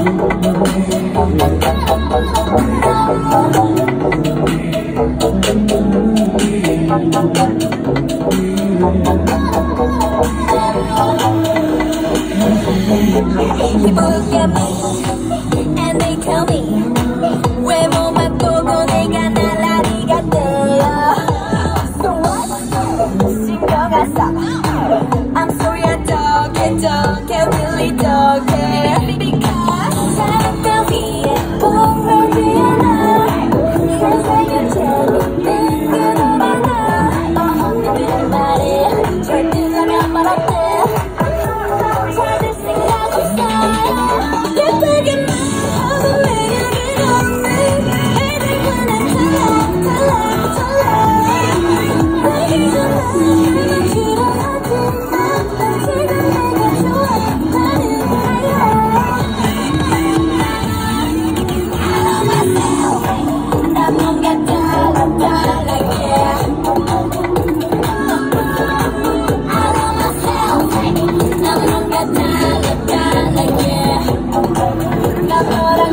People look and they tell me. So what? I'm sorry I don't get don't get really done.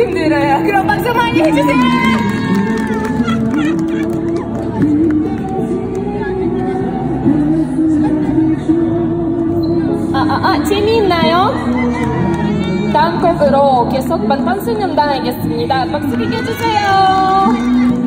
힘들어요. 그럼 방송 많이 해주세요. 아아아 재미있나요? 다음 곡으로 계속 반반 수년 당하겠습니다. 박수 비켜주세요.